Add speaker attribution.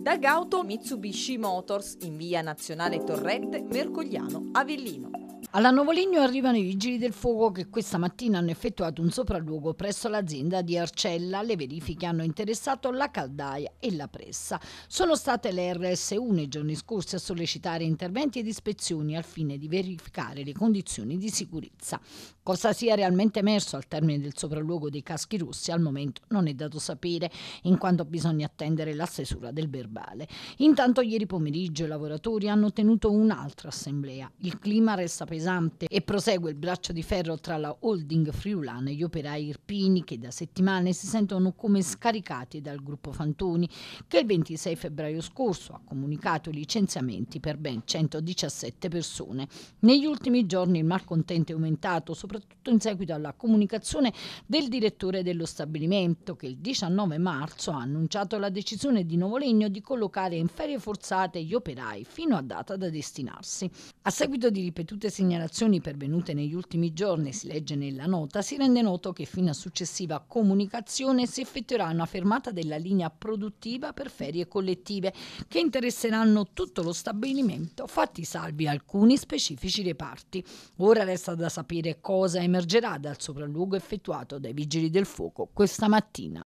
Speaker 1: Da Gauto Mitsubishi Motors in via Nazionale Torrette, Mercogliano, Avellino.
Speaker 2: Alla Novoligno arrivano i vigili del fuoco che questa mattina hanno effettuato un sopralluogo presso l'azienda di Arcella. Le verifiche hanno interessato la caldaia e la pressa. Sono state le RSU nei giorni scorsi a sollecitare interventi ed ispezioni al fine di verificare le condizioni di sicurezza. Cosa sia realmente emerso al termine del sopralluogo dei caschi rossi al momento non è dato sapere, in quanto bisogna attendere la stesura del verbale. Intanto ieri pomeriggio i lavoratori hanno tenuto un'altra assemblea. Il clima resta pesante pesante e prosegue il braccio di ferro tra la holding friulana e gli operai irpini che da settimane si sentono come scaricati dal gruppo Fantoni che il 26 febbraio scorso ha comunicato licenziamenti per ben 117 persone. Negli ultimi giorni il malcontento è aumentato soprattutto in seguito alla comunicazione del direttore dello stabilimento che il 19 marzo ha annunciato la decisione di Novolegno di collocare in ferie forzate gli operai fino a data da destinarsi. A seguito di ripetute segnalazioni segnalazioni pervenute negli ultimi giorni, si legge nella nota, si rende noto che fino a successiva comunicazione si effettuerà una fermata della linea produttiva per ferie collettive che interesseranno tutto lo stabilimento, fatti salvi alcuni specifici reparti. Ora resta da sapere cosa emergerà dal sopralluogo effettuato dai vigili del fuoco questa mattina.